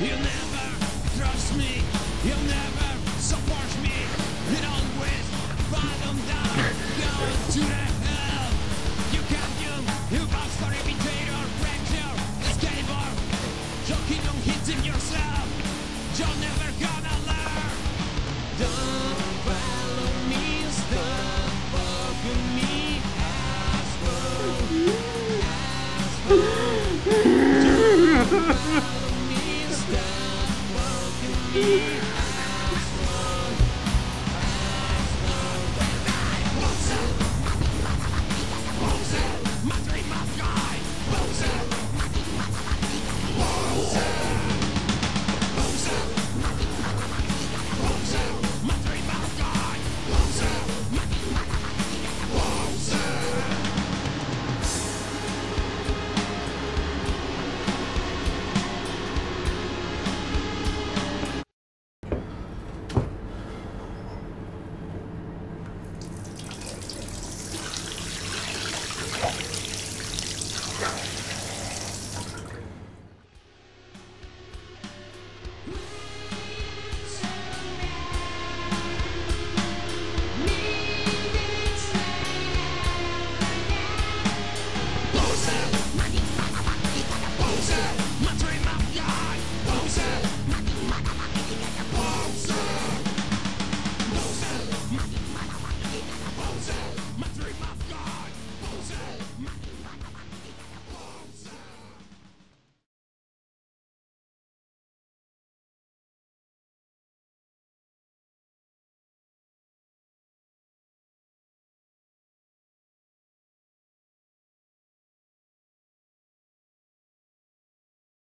You'll never trust me. You'll never support me. You don't on down. Go to the hell. You can't do. You bounce for imitator. Raptor. Excalibur. Joking on hitting yourself. You're never gonna learn. Don't follow me. Stop fucking me. Asshole. Asshole.